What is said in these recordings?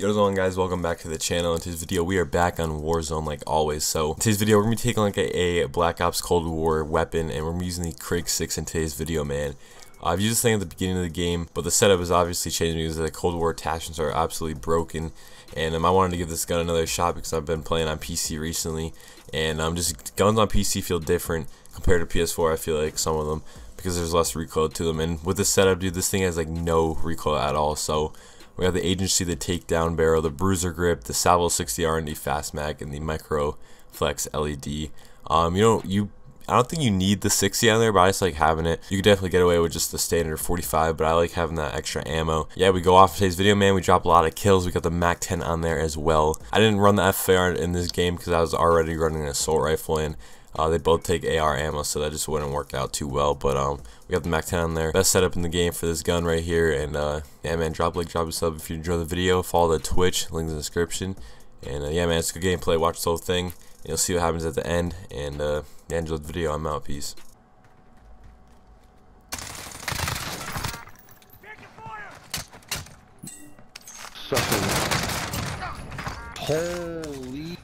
Yo, what's going on guys, welcome back to the channel. In today's video, we are back on Warzone like always. So, in today's video, we're going to be taking like a, a, Black Ops Cold War weapon, and we're using the Krig 6 in today's video, man. I've used this thing at the beginning of the game, but the setup is obviously changed because the Cold War attachments are absolutely broken. And um, I wanted to give this gun another shot because I've been playing on PC recently. And um, just guns on PC feel different compared to PS4, I feel like, some of them, because there's less recoil to them. And with this setup, dude, this thing has like no recoil at all. So, we have the Agency, the Takedown Barrel, the Bruiser Grip, the Salvo 60 R&D Fast Mag, and the Micro Flex LED. Um, you know, you I don't think you need the 60 on there, but I just like having it. You could definitely get away with just the standard 45, but I like having that extra ammo. Yeah, we go off today's video, man. We drop a lot of kills. We got the MAC 10 on there as well. I didn't run the FAR in this game because I was already running an assault rifle in. Uh, they both take AR ammo, so that just wouldn't work out too well. But um, we got the MAC 10 on there. Best setup in the game for this gun right here. And uh, yeah, man, drop a like, drop a sub if you enjoy the video. Follow the Twitch, link in the description. And uh, yeah, man, it's good gameplay. Watch the whole thing. You'll see what happens at the end. And uh, yeah, enjoy the video. I'm out. Peace. Holy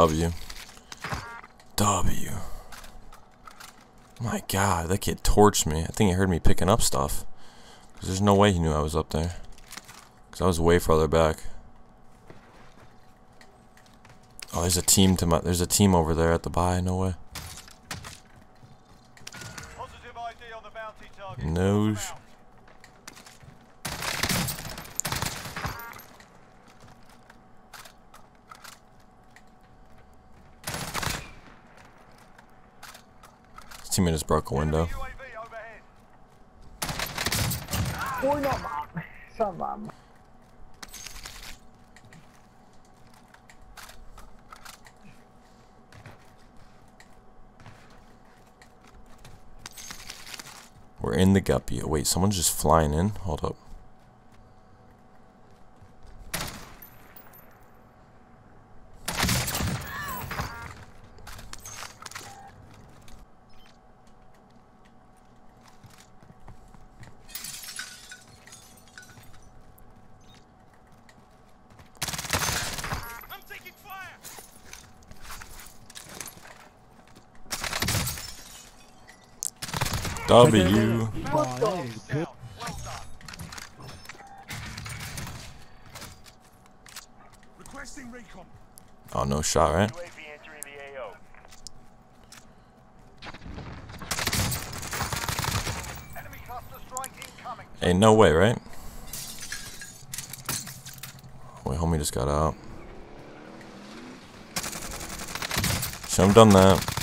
W. W. My god, that kid torched me. I think he heard me picking up stuff. Cause there's no way he knew I was up there. Because I was way farther back. Oh, there's a team to my. There's a team over there at the buy. No way. No. Teammate just broke a window. We're in the guppy. Wait, someone's just flying in? Hold up. W. Oh, no shot, right? Ain't no way, right? Wait, homie just got out. Shouldn't have done that.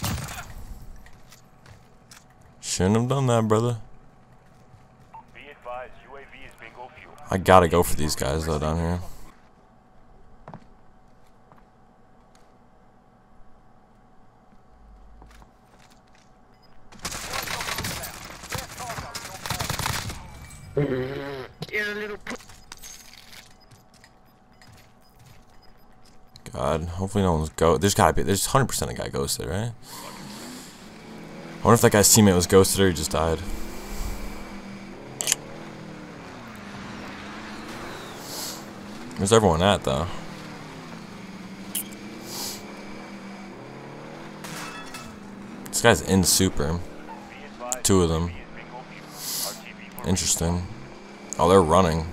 Shouldn't have done that, brother. I gotta go for these guys though down here. God, hopefully no one's go. There's gotta be. There's 100% a guy ghosted, right? I wonder if that guy's teammate was ghosted or he just died. Where's everyone at, though? This guy's in super. Two of them. Interesting. Oh, they're running.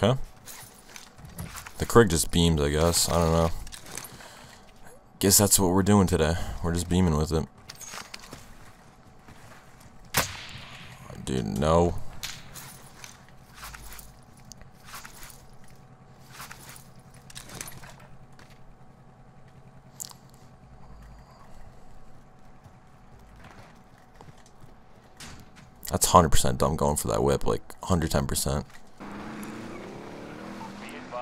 Okay. The Krig just beams, I guess. I don't know. Guess that's what we're doing today. We're just beaming with it. Dude, no. That's 100% dumb going for that whip, like 110%.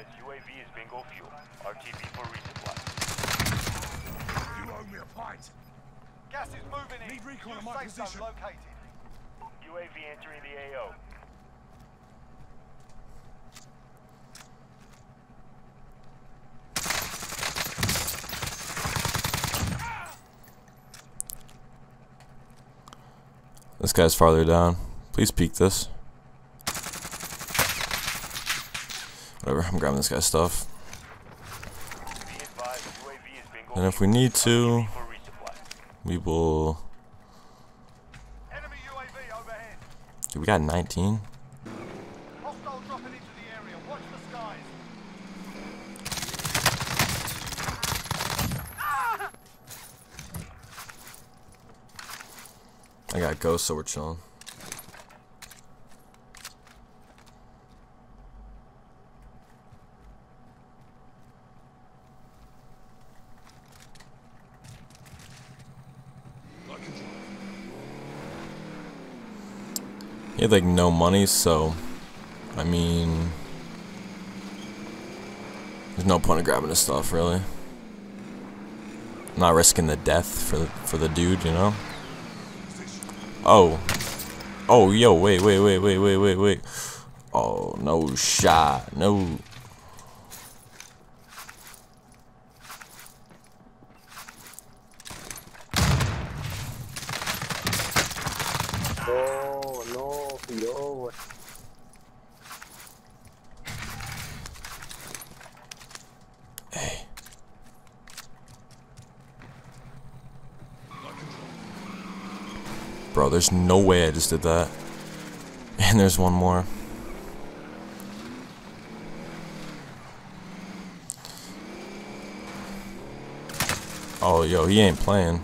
advised, UAV is bingo fuel. RTB for resupply. You owe me a pint. Gas is moving in. Need recon New on my position. located. UAV entering the AO. This guy's farther down. Please peek this. I'm grabbing this guy's stuff. Be advised, UAV is bingo And if we need to, RTB for resupply. we will... Enemy UAV overhead. Dude, we got 19? Hostile dropping into the area. Watch the skies. I got ghosts, so we're chilling. He had like no money, so I mean, there's no point in grabbing his stuff, really. not risking the death for the, for the dude, you know. Oh, oh, yo, wait, wait, wait, wait, wait, wait, wait. Oh, no shot, no. Oh, no, yo. Hey, bro, there's no way I just did that. And there's one more. Oh, yo, he ain't playing.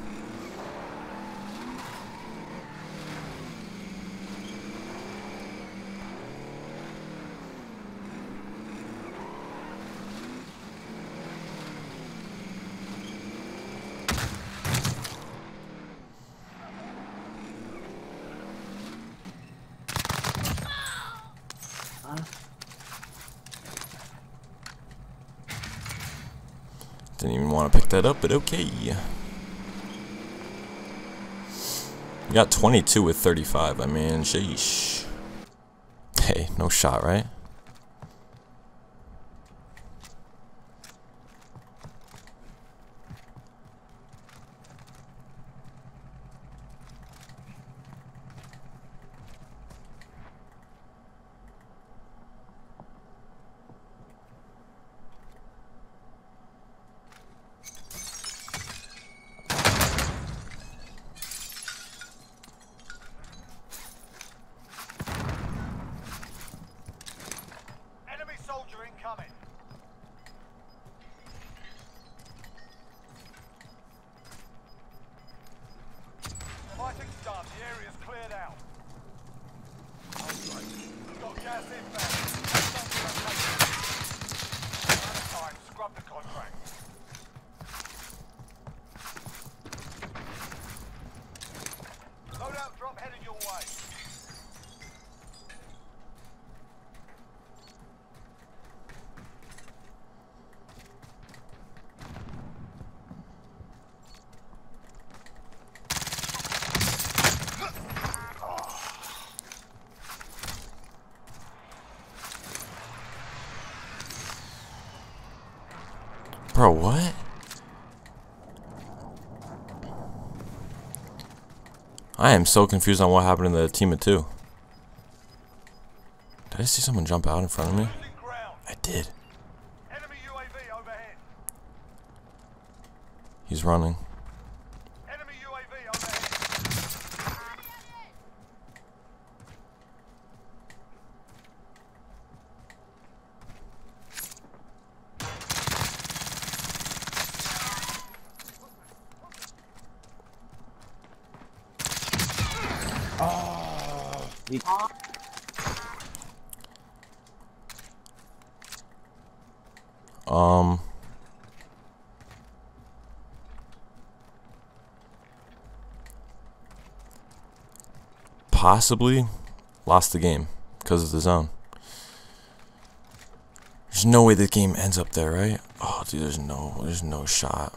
Didn't even want to pick that up, but okay. We got 22 with 35. I mean, sheesh. Hey, no shot, right? Bro, what? I am so confused on what happened in the team of two. Did I see someone jump out in front of me? I did. Enemy UAV overhead. He's running. Um. Possibly lost the game because of the zone. There's no way the game ends up there, right? Oh, dude, there's no, there's no shot.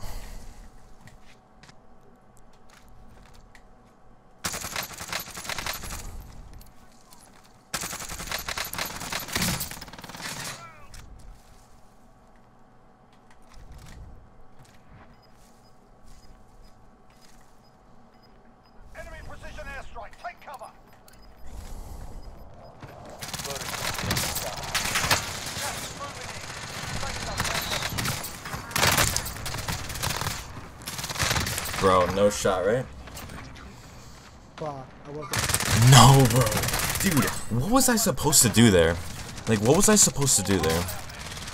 Enemy precision airstrike. Take cover. Gas is moving in. Safe zone. Bro, no shot, right? Fuck, I wasn't. No, bro. Dude, what was I supposed to do there? Like, what was I supposed to do there?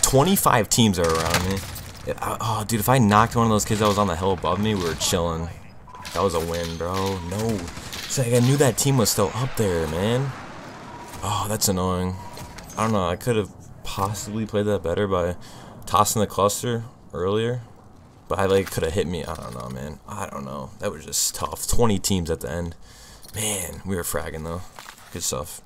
25 teams are around me. I- oh, dude, if I knocked one of those kids that was on the hill above me, we were chilling. That was a win, bro. No. It's like I knew that team was still up there, man. Oh, that's annoying. I don't know. I could have possibly played that better by tossing the cluster earlier. But I like could have hit me. I don't know, man. I don't know. That was just tough. 20 teams at the end. Man, we were fragging though. Good stuff.